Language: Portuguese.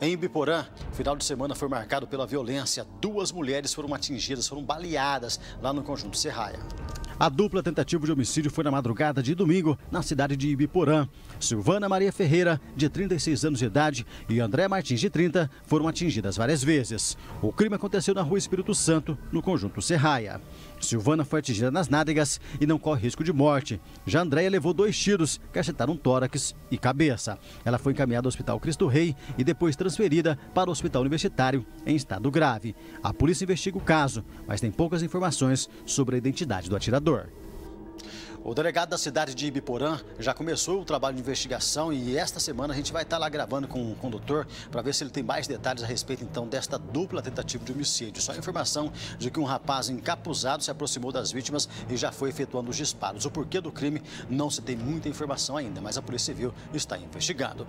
Em Ibiporã, o final de semana foi marcado pela violência. Duas mulheres foram atingidas, foram baleadas lá no conjunto Serraia. A dupla tentativa de homicídio foi na madrugada de domingo, na cidade de Ibiporã. Silvana Maria Ferreira, de 36 anos de idade, e André Martins, de 30, foram atingidas várias vezes. O crime aconteceu na rua Espírito Santo, no conjunto Serraia. Silvana foi atingida nas nádegas e não corre risco de morte. Já Andréia levou dois tiros que acertaram tórax e cabeça. Ela foi encaminhada ao Hospital Cristo Rei e depois transferida para o Hospital Universitário em estado grave. A polícia investiga o caso, mas tem poucas informações sobre a identidade do atirador. O delegado da cidade de Ibiporã já começou o trabalho de investigação e esta semana a gente vai estar lá gravando com o condutor para ver se ele tem mais detalhes a respeito então desta dupla tentativa de homicídio. Só a informação de que um rapaz encapuzado se aproximou das vítimas e já foi efetuando os disparos. O porquê do crime não se tem muita informação ainda, mas a Polícia Civil está investigando.